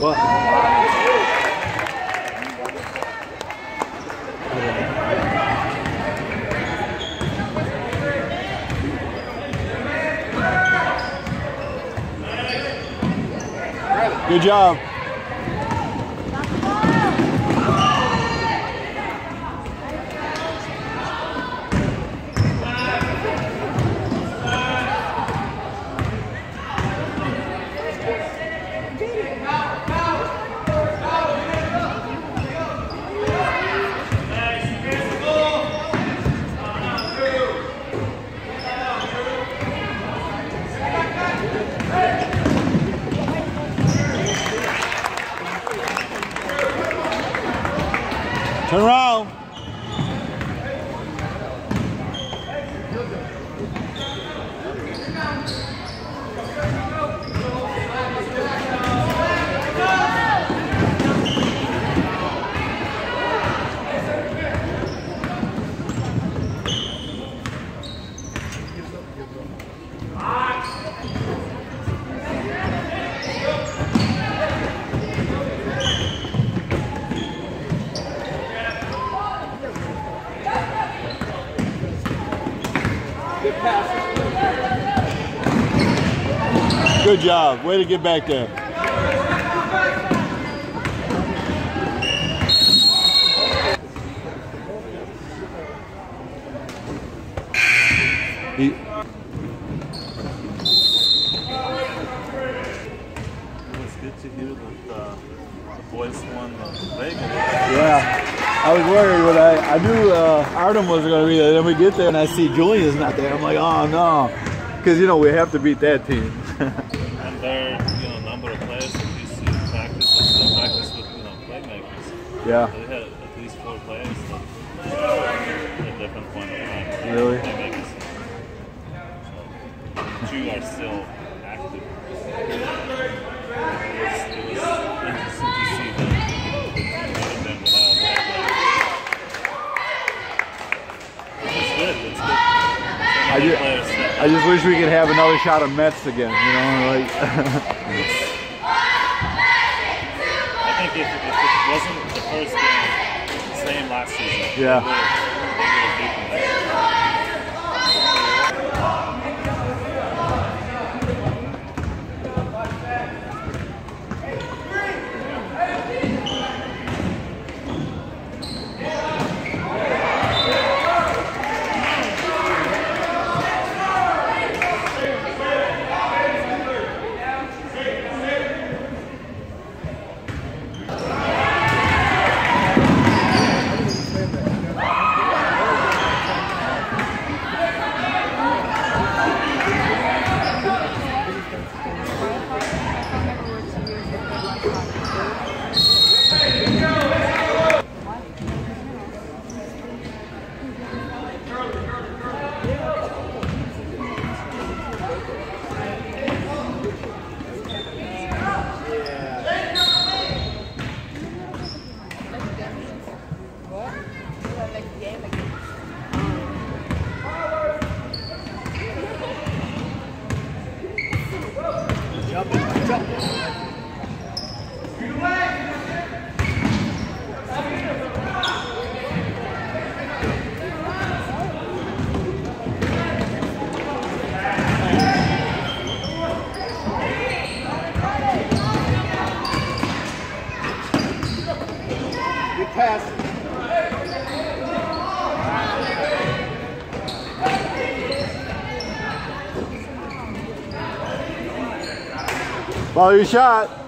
What? Good job. Turn Good job. Way to get back there. He, It was good to hear that uh, the boys won the Vegas. yeah, I was worried when I, I knew uh, Artem was going to be there. Then we get there and I see Julian's not there. I'm like, oh no. Because, you know, we have to beat that team. And their you know number of players that used to practice and still practice with you know playmakers. Yeah. They had at least four players at different point in time. Really? So two are still active. It was, it was interesting to see the, the team better than without. It's good. It's good. I many ju- players that- I just wish we could have another shot of Mets again, you know, like I think if, if it wasn't first game, same last season, Yeah. Follow your shot.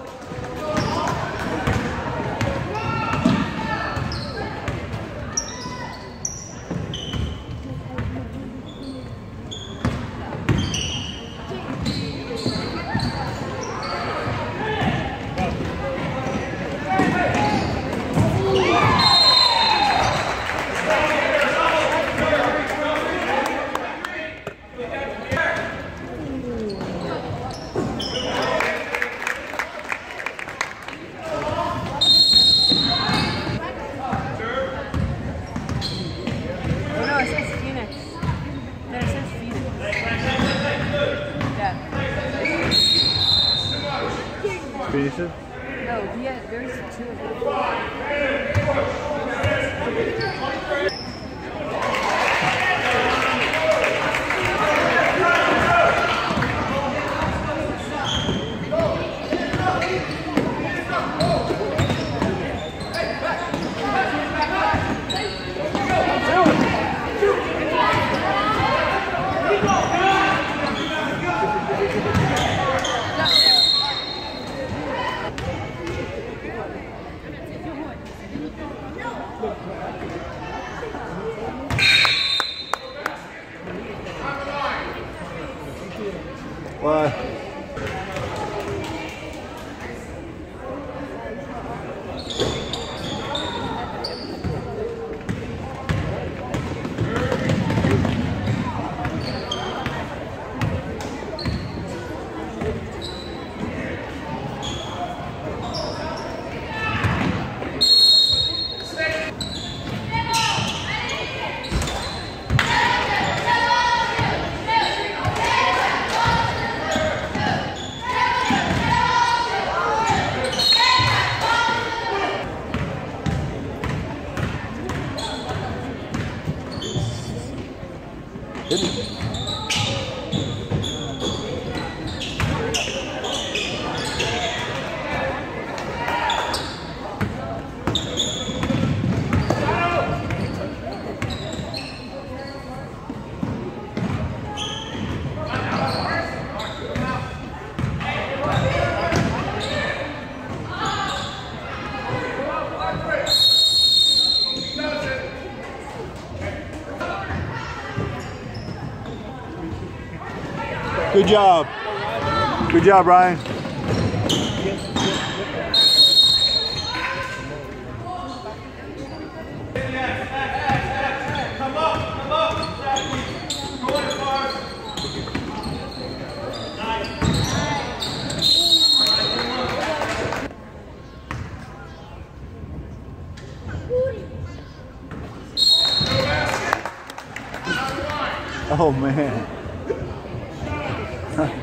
Didn't Good job, Ryan. Oh man.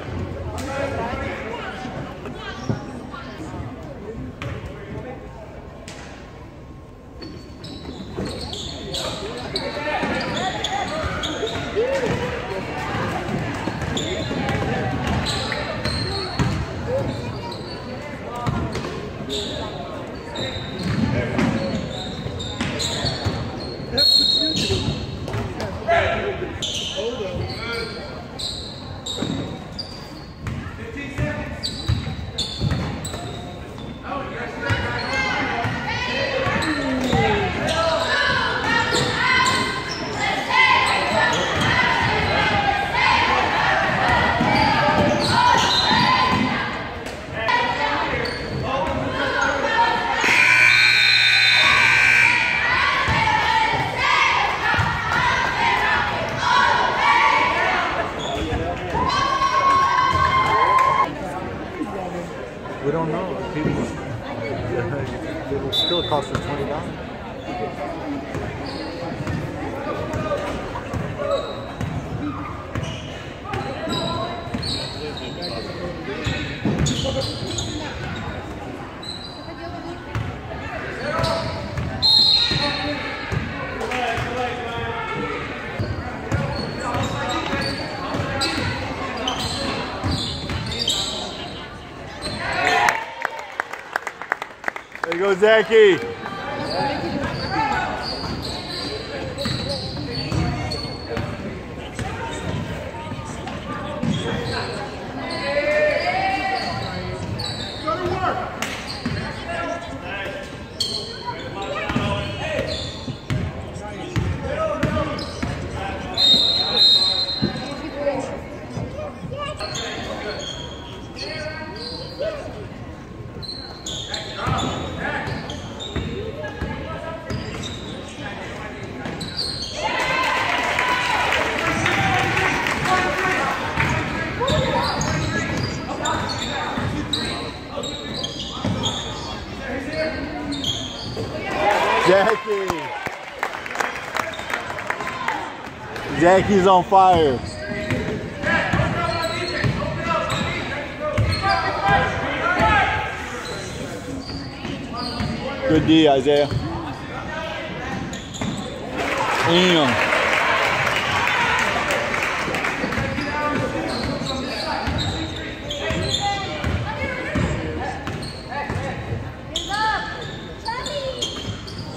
We don't know. People, it will still cost us $20. Zacky. Jackie's on fire. Good D, Isaiah. Damn.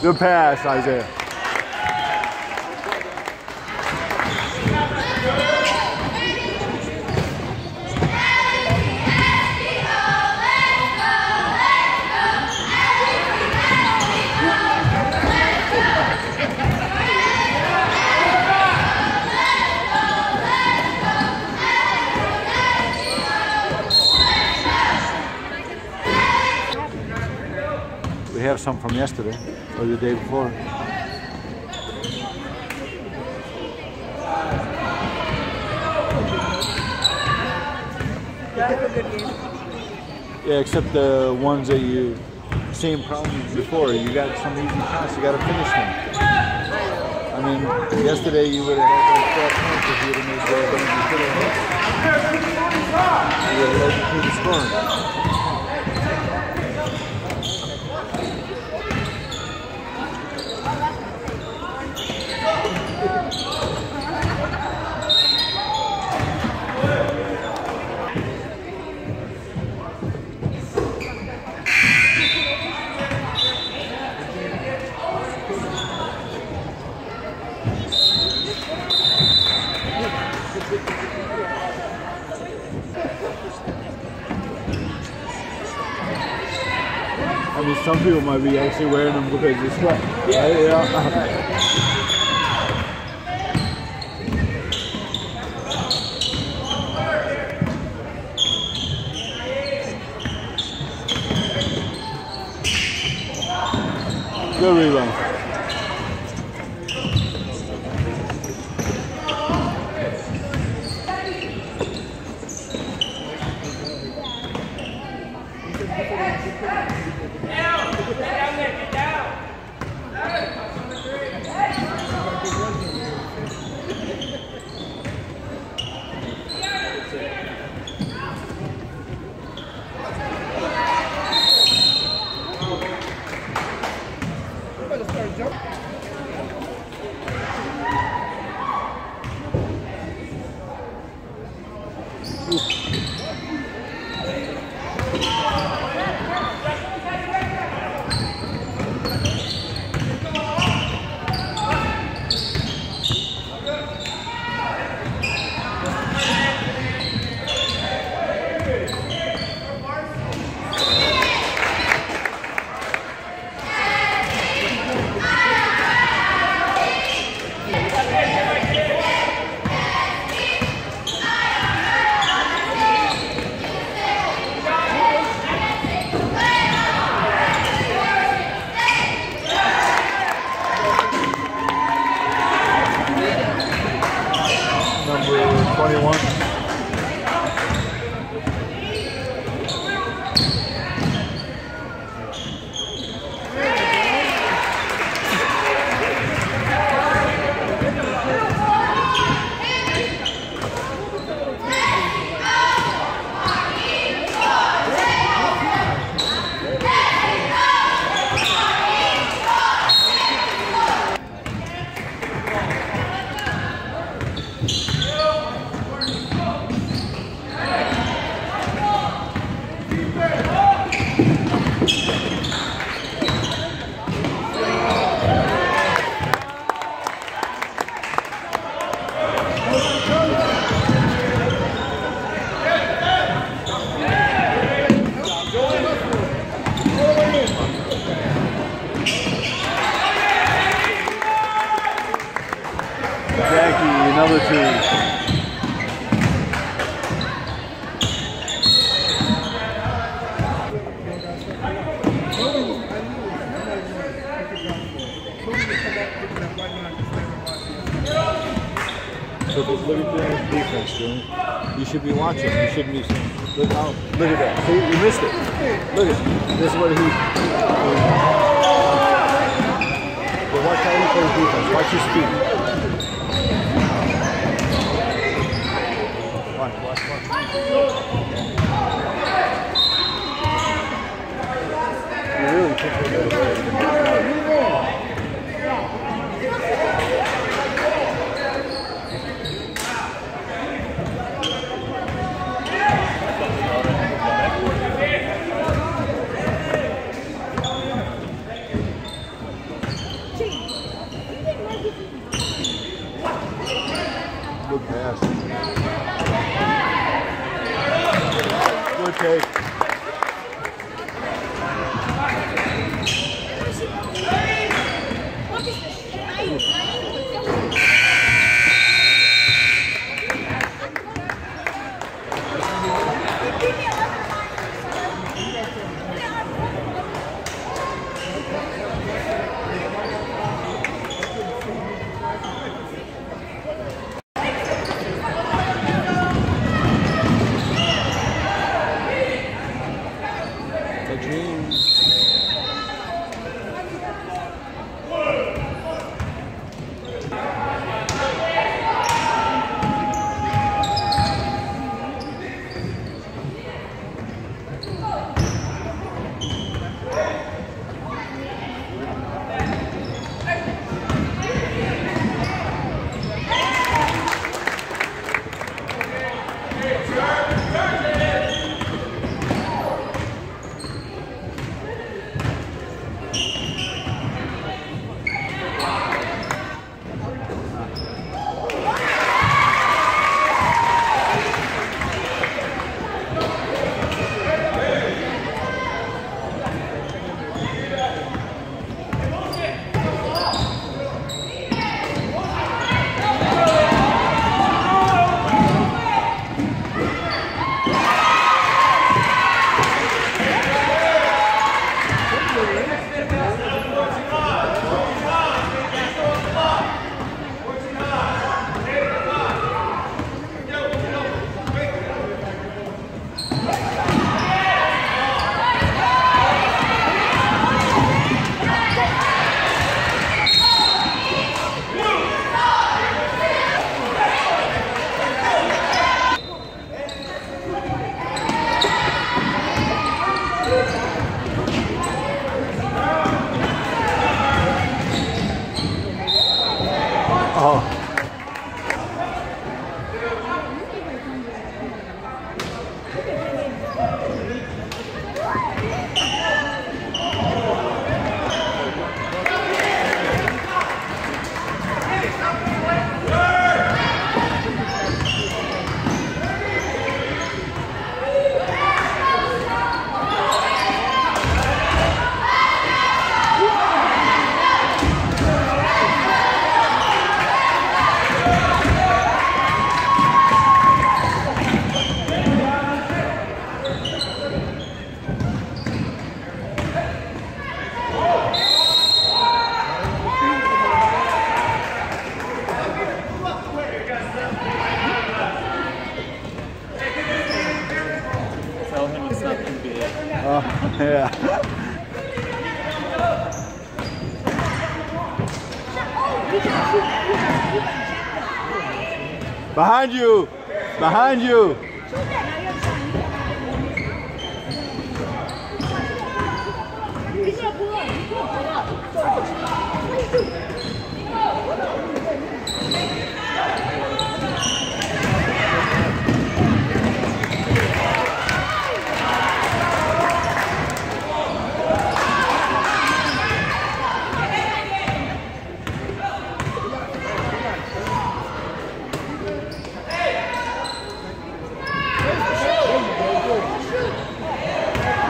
Good pass, Isaiah. Some from yesterday or the day before. Yeah, except the ones that you same problems before. You got some easy shots. You got to finish them. I mean, yesterday you would have had like four points if you would have made the you. You would have led to the scoring. I mean, some people might be actually wearing them because it's sweat. Yeah. yeah. Good rebound. Shouldn't be. Look out!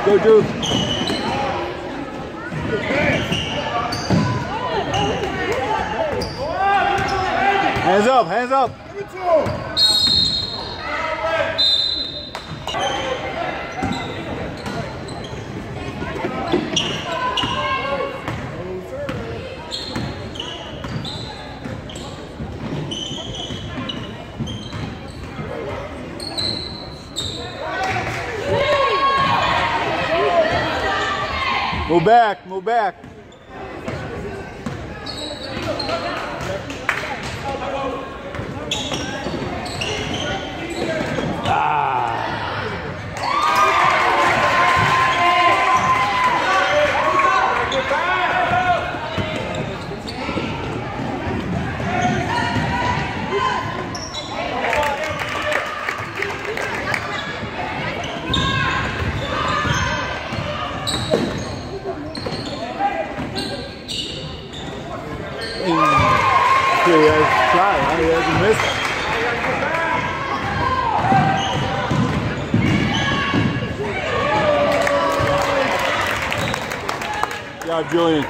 Go Duke! Hands up, hands up! Move back, move back. Julian.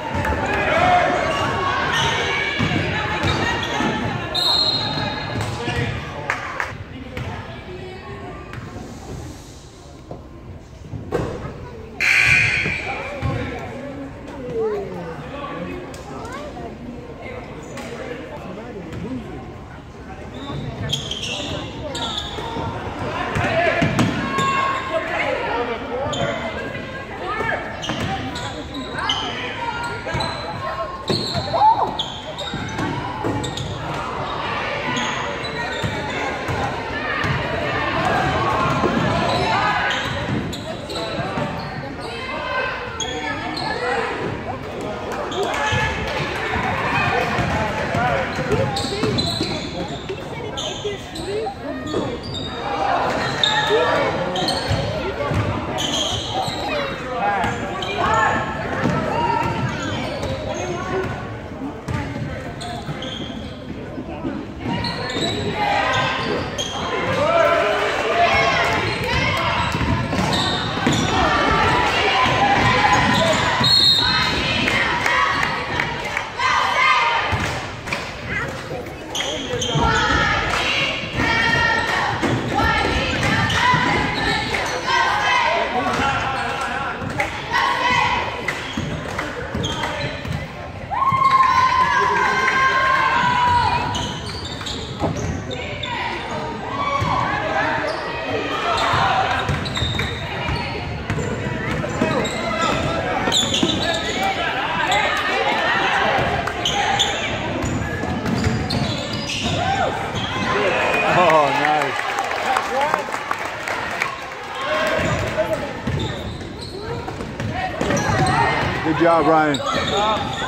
Oh, nice. Good job, Ryan.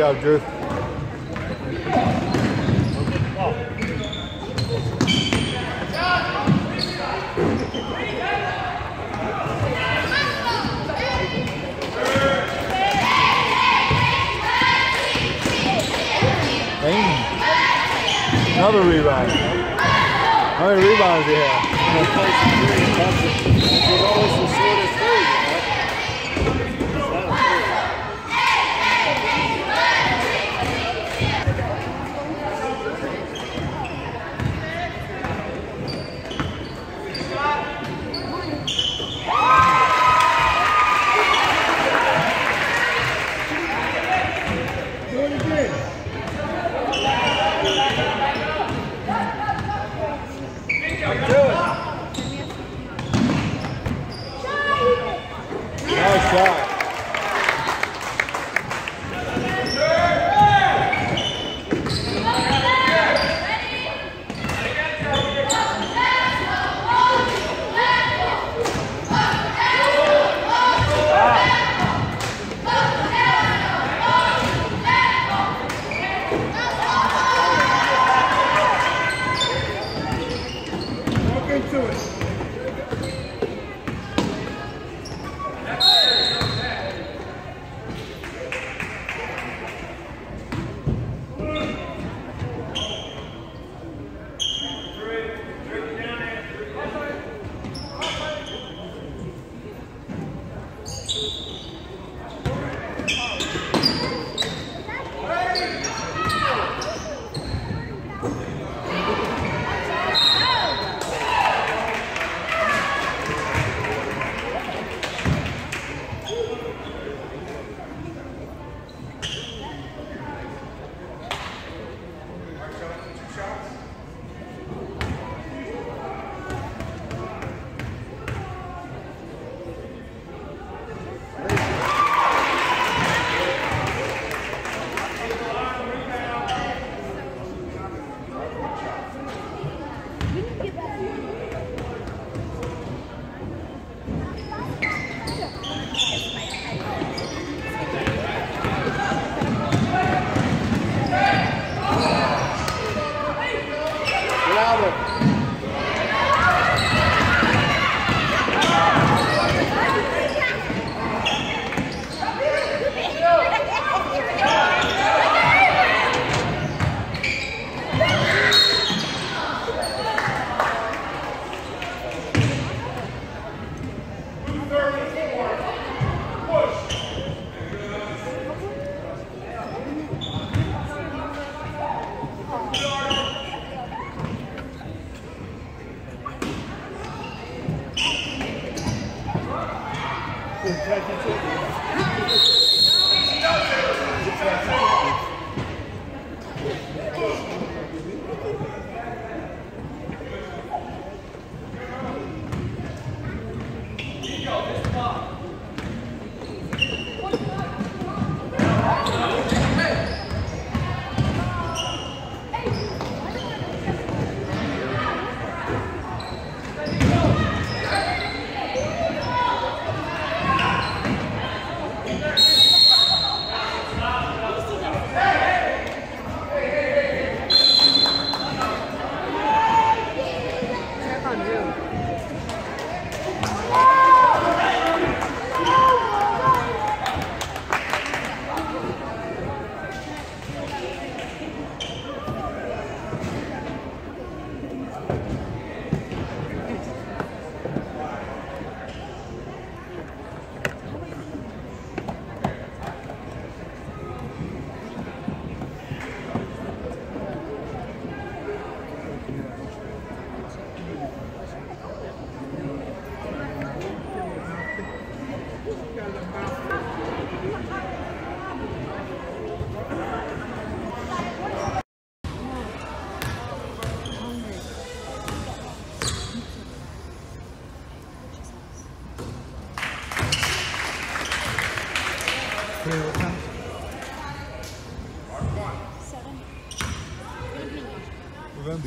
Job, Drew.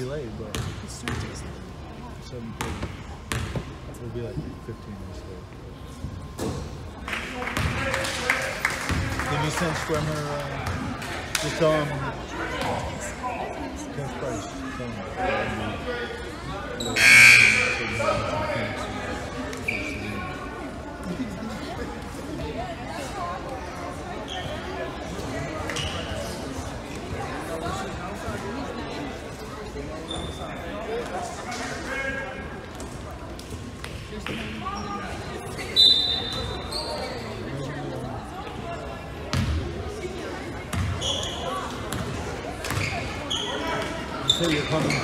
We're gonna be late, but It starts at seven. thirty. We'll be like fifteen minutes late. Can you send Swimmer? Uh, just tell him. Ken Price. Tell him. Uh, we'll- You say you're coming to